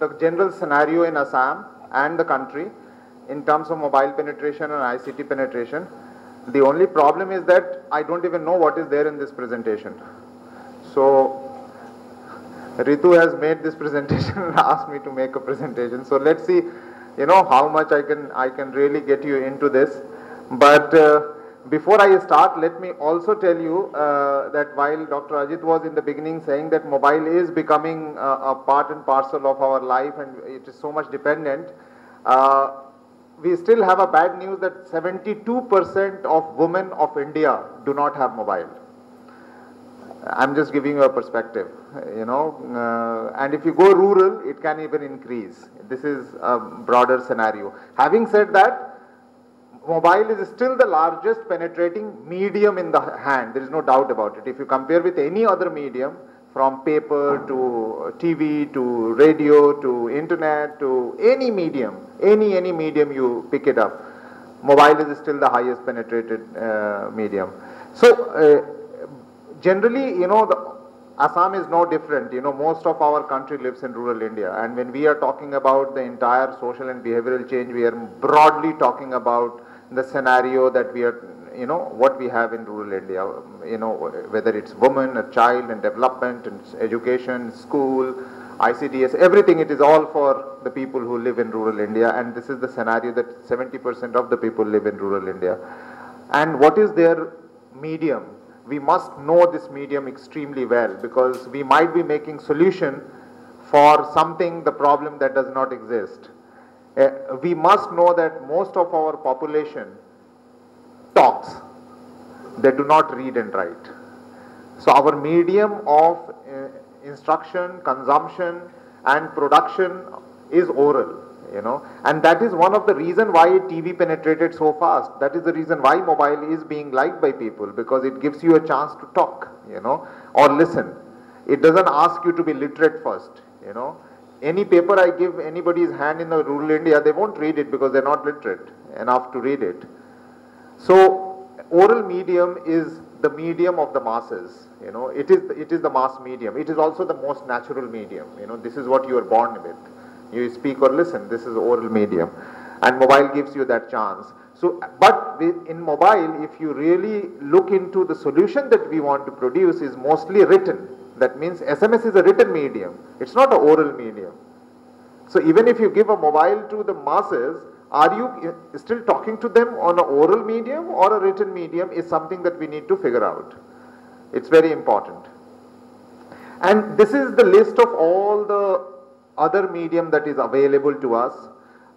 the general scenario in Assam and the country in terms of mobile penetration and ICT penetration. The only problem is that I don't even know what is there in this presentation. So Ritu has made this presentation and asked me to make a presentation. So let's see, you know, how much I can I can really get you into this. But uh, before I start, let me also tell you uh, that while Dr. Ajit was in the beginning saying that mobile is becoming uh, a part and parcel of our life and it is so much dependent, uh, we still have a bad news that 72% of women of India do not have mobile. I'm just giving you a perspective, you know, uh, and if you go rural, it can even increase. This is a broader scenario. Having said that, mobile is still the largest penetrating medium in the hand. There is no doubt about it. If you compare with any other medium, from paper to TV to radio to internet to any medium, any any medium you pick it up, mobile is still the highest penetrated uh, medium. So uh, generally, you know, the, Assam is no different. You know, most of our country lives in rural India. And when we are talking about the entire social and behavioral change, we are broadly talking about the scenario that we are, you know, what we have in rural India. You know, whether it's woman, a child, and development, and education, school, ICDS, everything, it is all for the people who live in rural India. And this is the scenario that 70% of the people live in rural India. And what is their medium? we must know this medium extremely well because we might be making solution for something, the problem that does not exist. Uh, we must know that most of our population talks. They do not read and write. So our medium of uh, instruction, consumption and production is oral you know and that is one of the reason why tv penetrated so fast that is the reason why mobile is being liked by people because it gives you a chance to talk you know or listen it doesn't ask you to be literate first you know any paper i give anybody's hand in the rural india they won't read it because they're not literate enough to read it so oral medium is the medium of the masses you know it is it is the mass medium it is also the most natural medium you know this is what you are born with you speak or listen. This is oral medium. And mobile gives you that chance. So, but in mobile, if you really look into the solution that we want to produce is mostly written. That means SMS is a written medium. It's not an oral medium. So even if you give a mobile to the masses, are you still talking to them on an oral medium or a written medium is something that we need to figure out. It's very important. And this is the list of all the other medium that is available to us.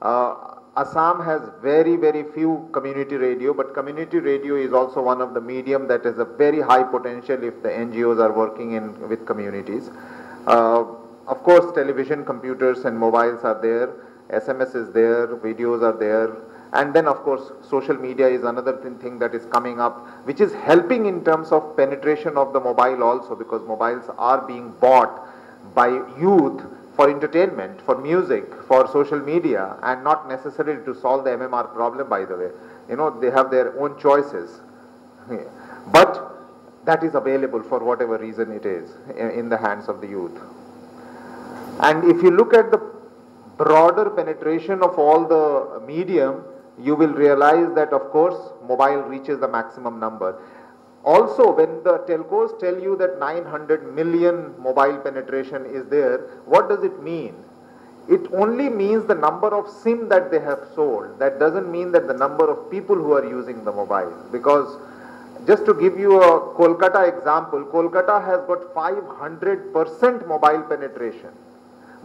Uh, Assam has very, very few community radio, but community radio is also one of the medium that has a very high potential if the NGOs are working in with communities. Uh, of course, television, computers and mobiles are there, SMS is there, videos are there, and then of course social media is another thing that is coming up, which is helping in terms of penetration of the mobile also because mobiles are being bought by youth for entertainment, for music, for social media, and not necessarily to solve the MMR problem, by the way. You know, they have their own choices. But that is available for whatever reason it is in the hands of the youth. And if you look at the broader penetration of all the medium, you will realize that of course mobile reaches the maximum number. Also, when the telcos tell you that 900 million mobile penetration is there, what does it mean? It only means the number of SIM that they have sold. That doesn't mean that the number of people who are using the mobile. Because just to give you a Kolkata example, Kolkata has got 500% mobile penetration.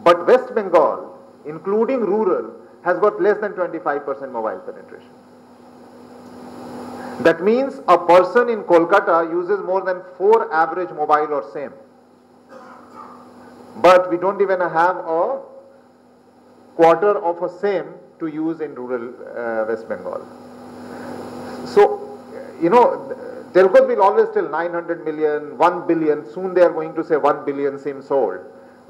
But West Bengal, including rural, has got less than 25% mobile penetration. That means a person in Kolkata uses more than four average mobile or SIM. But we don't even have a quarter of a SIM to use in rural uh, West Bengal. So, you know, telcos will always tell 900 million, 1 billion, soon they are going to say 1 billion SIM sold.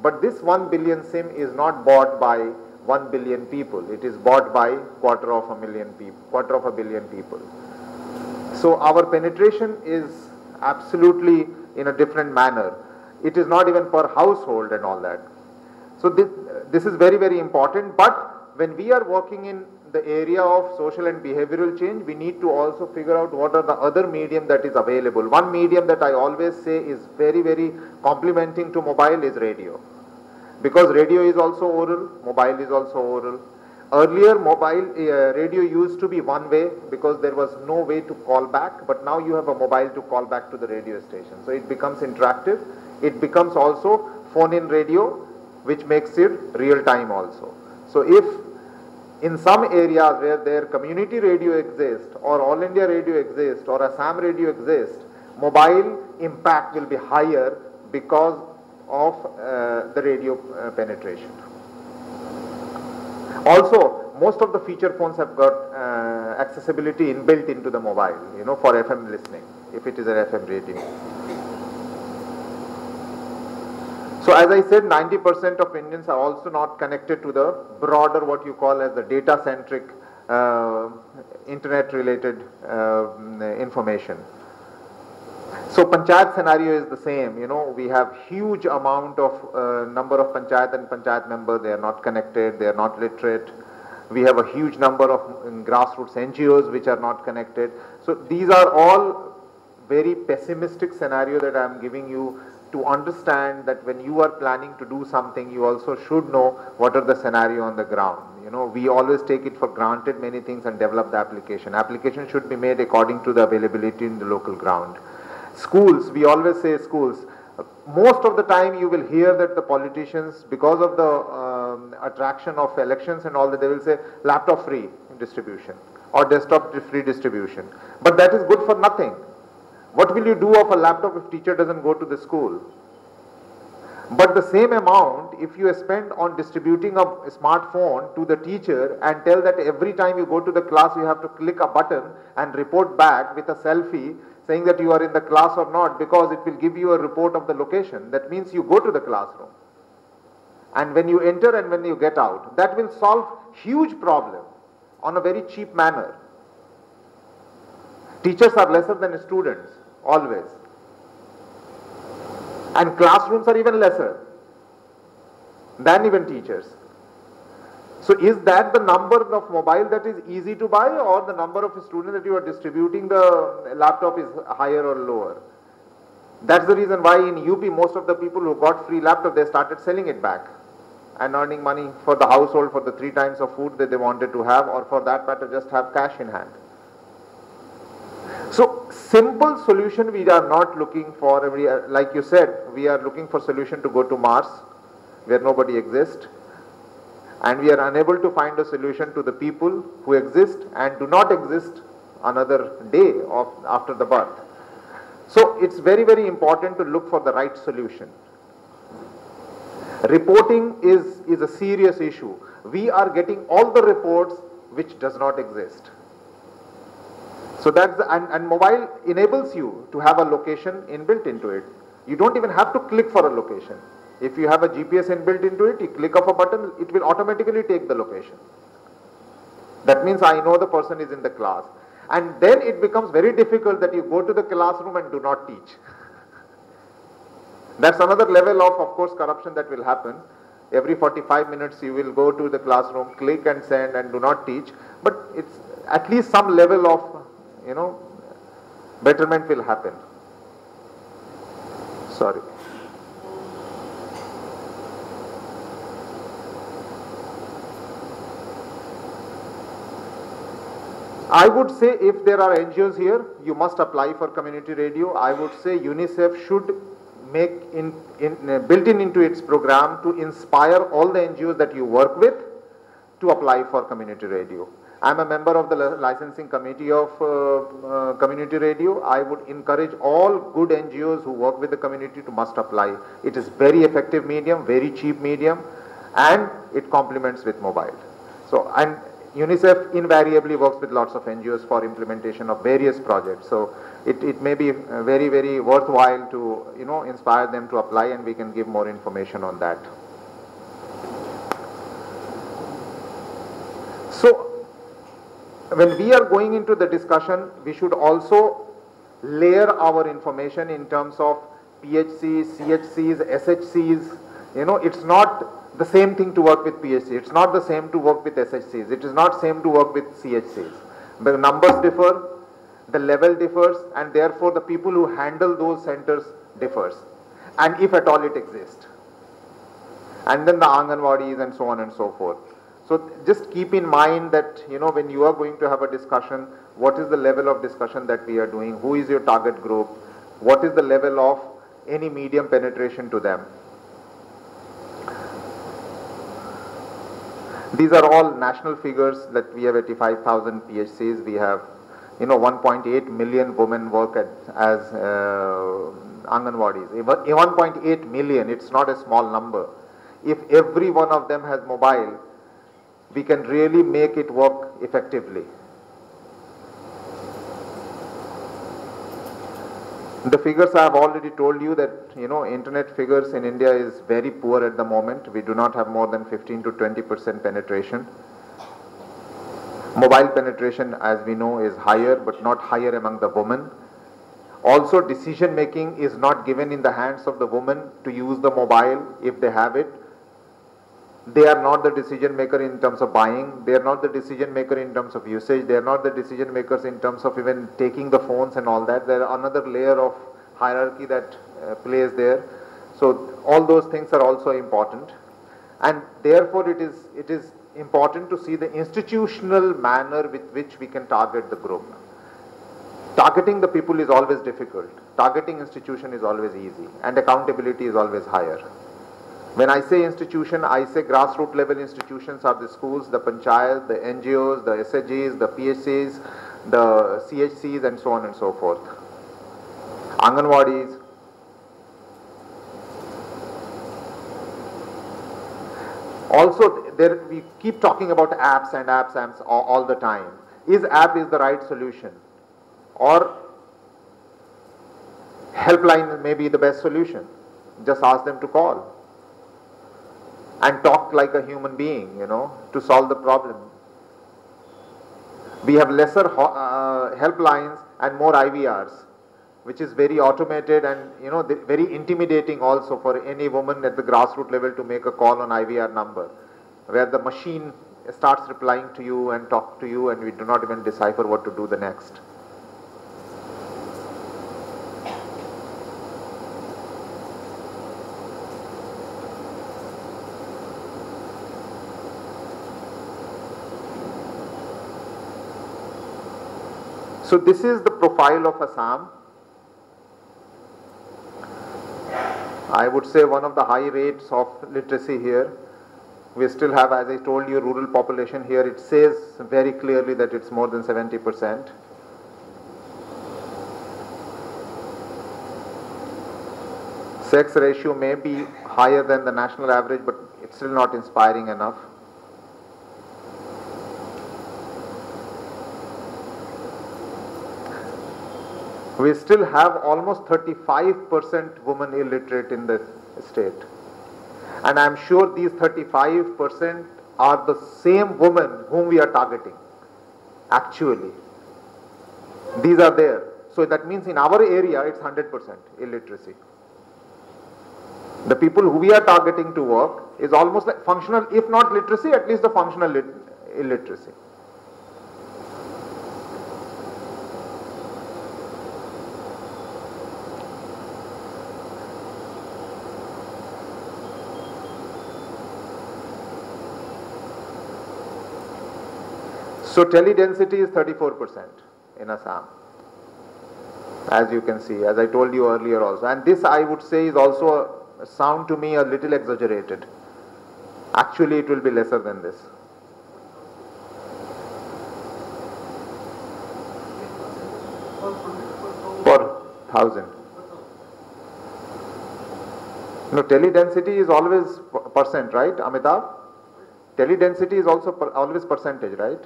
But this 1 billion SIM is not bought by 1 billion people. It is bought by quarter of a million people, quarter of a billion people. So our penetration is absolutely in a different manner. It is not even per household and all that. So this, this is very, very important. But when we are working in the area of social and behavioral change, we need to also figure out what are the other medium that is available. One medium that I always say is very, very complementing to mobile is radio. Because radio is also oral, mobile is also oral. Earlier mobile uh, radio used to be one way because there was no way to call back but now you have a mobile to call back to the radio station. So it becomes interactive. It becomes also phone in radio which makes it real time also. So if in some areas where their community radio exists or all India radio exists or Assam radio exists, mobile impact will be higher because of uh, the radio uh, penetration. Also, most of the feature phones have got uh, accessibility inbuilt into the mobile, you know, for FM listening, if it is an FM radio. So as I said, 90% of Indians are also not connected to the broader what you call as the data-centric uh, internet-related uh, information. So panchayat scenario is the same, you know, we have huge amount of uh, number of panchayat and panchayat members, they are not connected, they are not literate. We have a huge number of grassroots NGOs which are not connected. So these are all very pessimistic scenario that I am giving you to understand that when you are planning to do something, you also should know what are the scenario on the ground. You know, we always take it for granted many things and develop the application. Application should be made according to the availability in the local ground. Schools, we always say schools. Most of the time you will hear that the politicians, because of the um, attraction of elections and all that, they will say laptop free distribution or desktop free distribution. But that is good for nothing. What will you do of a laptop if teacher doesn't go to the school? But the same amount, if you spend on distributing a smartphone to the teacher and tell that every time you go to the class you have to click a button and report back with a selfie, saying that you are in the class or not because it will give you a report of the location. That means you go to the classroom. And when you enter and when you get out, that will solve huge problem on a very cheap manner. Teachers are lesser than students, always. And classrooms are even lesser than even teachers. So is that the number of mobile that is easy to buy or the number of students that you are distributing the laptop is higher or lower? That's the reason why in UP most of the people who got free laptop they started selling it back and earning money for the household for the three times of food that they wanted to have or for that matter just have cash in hand. So simple solution we are not looking for, like you said, we are looking for solution to go to Mars where nobody exists and we are unable to find a solution to the people who exist and do not exist another day of after the birth. So it's very very important to look for the right solution. Reporting is, is a serious issue. We are getting all the reports which does not exist. So that's the, and, and mobile enables you to have a location inbuilt into it. You don't even have to click for a location. If you have a GPS inbuilt into it, you click of a button, it will automatically take the location. That means I know the person is in the class. And then it becomes very difficult that you go to the classroom and do not teach. That's another level of, of course, corruption that will happen. Every 45 minutes you will go to the classroom, click and send and do not teach. But it's at least some level of, you know, betterment will happen. Sorry. I would say if there are NGOs here, you must apply for community radio. I would say UNICEF should make in, in uh, built in into its program to inspire all the NGOs that you work with to apply for community radio. I'm a member of the licensing committee of uh, uh, community radio. I would encourage all good NGOs who work with the community to must apply. It is very effective medium, very cheap medium and it complements with mobile. So, and UNICEF invariably works with lots of NGOs for implementation of various projects. So it, it may be uh, very, very worthwhile to, you know, inspire them to apply and we can give more information on that. So when we are going into the discussion, we should also layer our information in terms of PHCs, CHCs, SHCs. You know, it's not The same thing to work with PHC. It's not the same to work with SHCs. It is not same to work with CHCs. The numbers differ, the level differs, and therefore the people who handle those centers differs. And if at all it exists. And then the Anganwadis and so on and so forth. So just keep in mind that, you know, when you are going to have a discussion, what is the level of discussion that we are doing? Who is your target group? What is the level of any medium penetration to them? These are all national figures that we have 85,000 PHCs. We have, you know, 1.8 million women work at, as uh, Anganwadis. 1.8 million, it's not a small number. If every one of them has mobile, we can really make it work effectively. The figures I have already told you that, you know, internet figures in India is very poor at the moment. We do not have more than 15 to 20% penetration. Mobile penetration, as we know, is higher, but not higher among the women. Also, decision making is not given in the hands of the women to use the mobile if they have it they are not the decision maker in terms of buying. They are not the decision maker in terms of usage. They are not the decision makers in terms of even taking the phones and all that. There are another layer of hierarchy that uh, plays there. So all those things are also important. And therefore it is it is important to see the institutional manner with which we can target the group. Targeting the people is always difficult. Targeting institution is always easy. And accountability is always higher when I say institution, I say grassroots level institutions are the schools, the panchayat, the NGOs, the SHGs, the PHCs, the CHCs and so on and so forth. Anganwadis. Also, there we keep talking about apps and apps, apps all, all the time. Is app is the right solution? Or helpline may be the best solution. Just ask them to call and talk like a human being, you know, to solve the problem. We have lesser uh, helplines and more IVRs, which is very automated and, you know, very intimidating also for any woman at the grassroots level to make a call on IVR number, where the machine starts replying to you and talk to you and we do not even decipher what to do the next. So this is the profile of Assam. I would say one of the high rates of literacy here. We still have, as I told you, rural population here. It says very clearly that it's more than 70%. Sex ratio may be higher than the national average, but it's still not inspiring enough. We still have almost 35% women illiterate in the state. And I'm sure these 35% are the same women whom we are targeting, actually. These are there. So that means in our area it's 100% illiteracy. The people who we are targeting to work is almost like functional, if not literacy, at least the functional illiteracy. So tele-density is 34% in Assam, as you can see, as I told you earlier also. And this I would say is also a, sound to me a little exaggerated. Actually, it will be lesser than this. Per thousand. No, tele-density is always percent, right, Amitabh? Tele-density is also per, always percentage, right?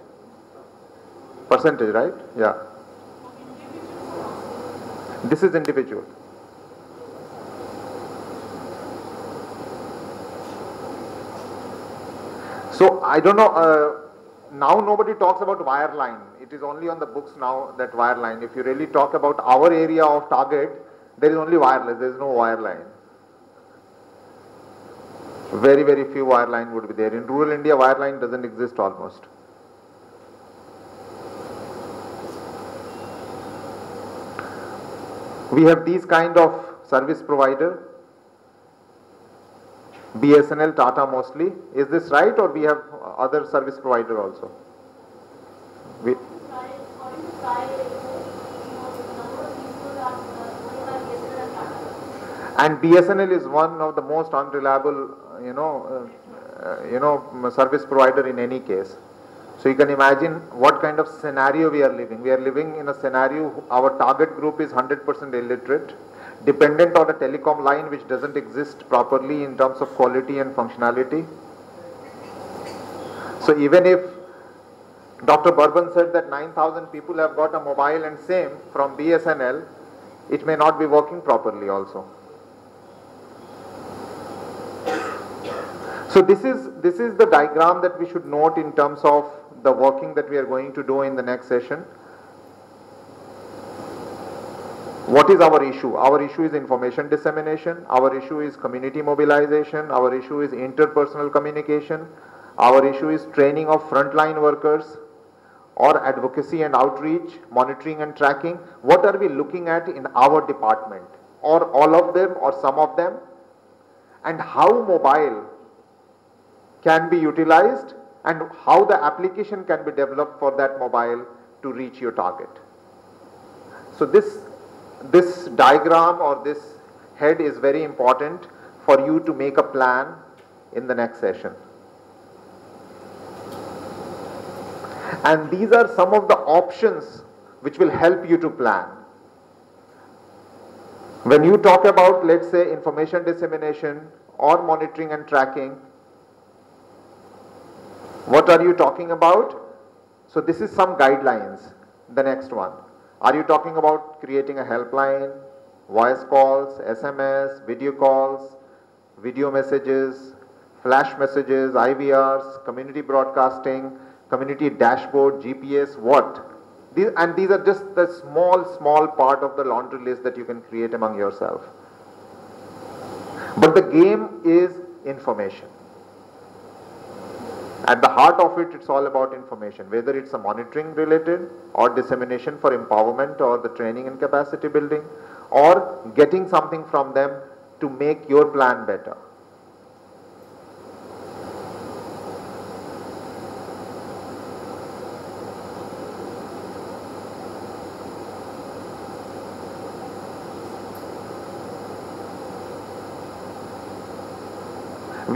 Percentage, right? Yeah. This is individual. So I don't know. Uh, now nobody talks about wireline. It is only on the books now that wireline. If you really talk about our area of target, there is only wireless. There is no wireline. Very, very few wireline would be there. In rural India, wireline doesn't exist almost. We have these kind of service provider, BSNL, Tata mostly. Is this right or we have other service provider also? We, and BSNL is one of the most unreliable, you know, uh, you know, service provider in any case. So you can imagine what kind of scenario we are living. We are living in a scenario, our target group is 100% illiterate, dependent on a telecom line which doesn't exist properly in terms of quality and functionality. So even if Dr. Bourbon said that 9,000 people have got a mobile and same from BSNL, it may not be working properly also. So this is, this is the diagram that we should note in terms of the working that we are going to do in the next session. What is our issue? Our issue is information dissemination, our issue is community mobilization, our issue is interpersonal communication, our issue is training of frontline workers or advocacy and outreach, monitoring and tracking. What are we looking at in our department or all of them or some of them and how mobile can be utilized and how the application can be developed for that mobile to reach your target. So this, this diagram or this head is very important for you to make a plan in the next session. And these are some of the options which will help you to plan. When you talk about, let's say, information dissemination or monitoring and tracking, what are you talking about? So this is some guidelines. The next one. Are you talking about creating a helpline, voice calls, SMS, video calls, video messages, flash messages, IVRs, community broadcasting, community dashboard, GPS, what? These, and these are just the small, small part of the laundry list that you can create among yourself. But the game is information. At the heart of it, it's all about information, whether it's a monitoring related or dissemination for empowerment or the training and capacity building or getting something from them to make your plan better.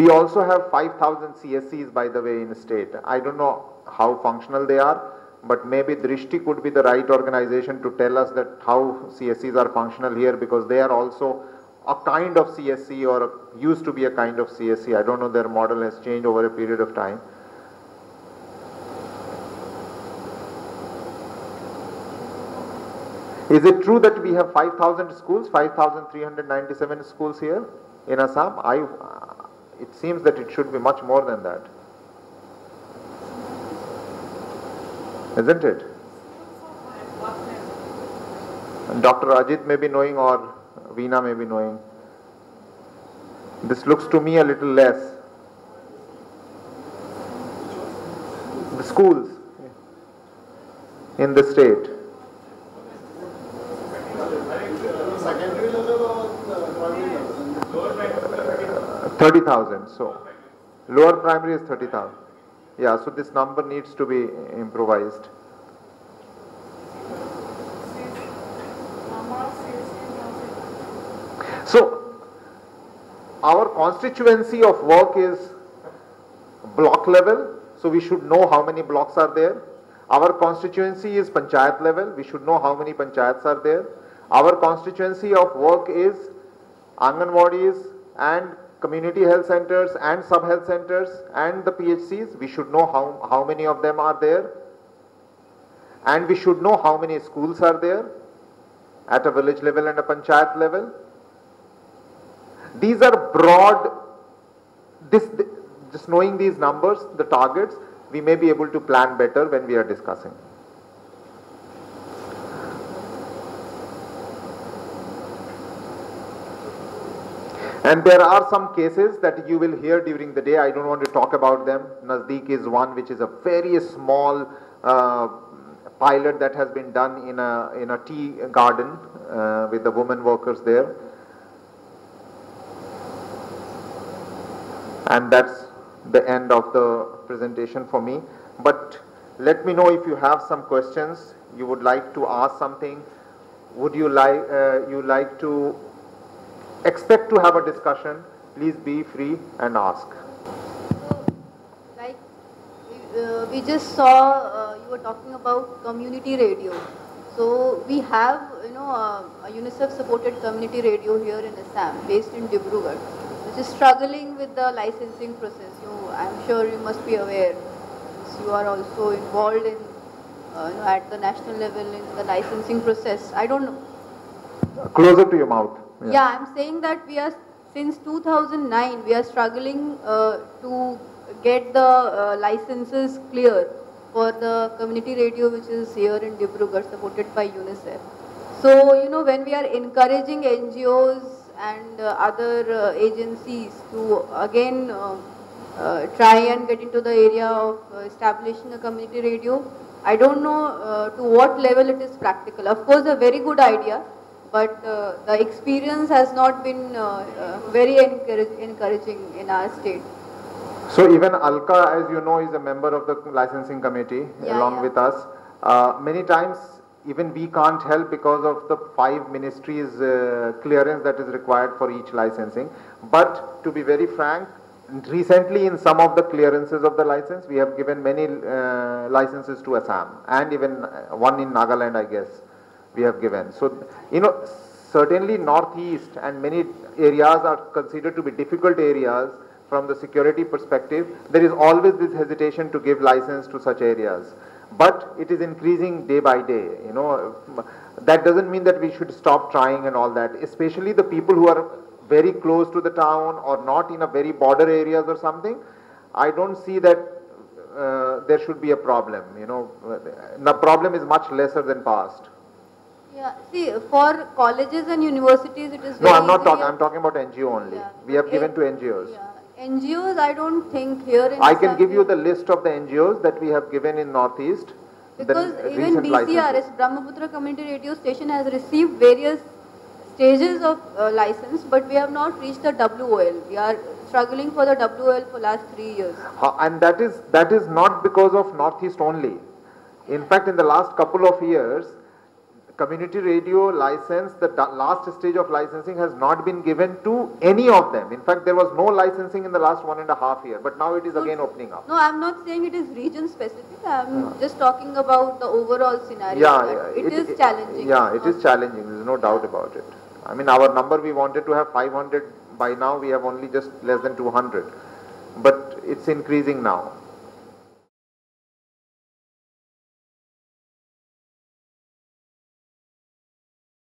We also have 5,000 CSCs by the way in the state. I don't know how functional they are, but maybe Drishti could be the right organization to tell us that how CSCs are functional here because they are also a kind of CSC or a, used to be a kind of CSC. I don't know their model has changed over a period of time. Is it true that we have 5,000 schools, 5,397 schools here in Assam? I, it seems that it should be much more than that. Isn't it? And Dr. Ajit may be knowing or Veena may be knowing. This looks to me a little less. The schools in the state. 30,000. So lower primary is 30,000. Yeah, so this number needs to be improvised. So our constituency of work is block level, so we should know how many blocks are there. Our constituency is panchayat level, we should know how many panchayats are there. Our constituency of work is Anganwadis and community health centers and sub-health centers and the PHCs, we should know how, how many of them are there. And we should know how many schools are there at a village level and a panchayat level. These are broad, this, just knowing these numbers, the targets, we may be able to plan better when we are discussing. And there are some cases that you will hear during the day. I don't want to talk about them. Nazdeek is one which is a very small uh, pilot that has been done in a, in a tea garden uh, with the women workers there. And that's the end of the presentation for me. But let me know if you have some questions, you would like to ask something. Would you like, uh, you like to expect to have a discussion, please be free and ask. So, like we, uh, we just saw uh, you were talking about community radio. So we have you know uh, a UNICEF supported community radio here in Assam based in Dibrugarh which is struggling with the licensing process. You, I'm sure you must be aware. You are also involved in uh, you know, at the national level in the licensing process. I don't know. Closer to your mouth. Yeah. yeah, I'm saying that we are since 2009 we are struggling uh, to get the uh, licenses clear for the community radio which is here in Dibrugarh supported by UNICEF. So you know when we are encouraging NGOs and uh, other uh, agencies to again uh, uh, try and get into the area of establishing a community radio, I don't know to what level it is practical. Of course a very good idea but uh, the experience has not been uh, uh, very encouraging in our state. So even Alka, as you know, is a member of the licensing committee yeah, along yeah. with us. Uh, many times even we can't help because of the five ministries uh, clearance that is required for each licensing. But to be very frank, recently in some of the clearances of the license, we have given many uh, licenses to Assam and even one in Nagaland, I guess we have given. So, you know, certainly northeast and many areas are considered to be difficult areas from the security perspective. There is always this hesitation to give license to such areas. But it is increasing day by day, you know. That doesn't mean that we should stop trying and all that, especially the people who are very close to the town or not in a very border areas or something. I don't see that uh, there should be a problem, you know. The problem is much lesser than past. Yeah, see, for colleges and universities, it is. No, I'm not talking. I'm talking about NGO only. Yeah. We have given to NGOs. Yeah. NGOs, I don't think here in. I can give you the list of the NGOs that we have given in Northeast. Because even BCRS, Brahmaputra Community Radio Station, has received various stages of uh, license, but we have not reached the WOL. We are struggling for the WOL for last three years. Uh, and that is that is not because of Northeast only. In fact, in the last couple of years, community radio license, the last stage of licensing has not been given to any of them. In fact, there was no licensing in the last one and a half year, but now it is again opening up. No, I'm not saying it is region specific. I'm yeah. just talking about the overall scenario. Yeah, yeah. It, it is challenging. Yeah, it is challenging. There's no doubt about it. I mean, our number we wanted to have 500. By now, we have only just less than 200. But it's increasing now.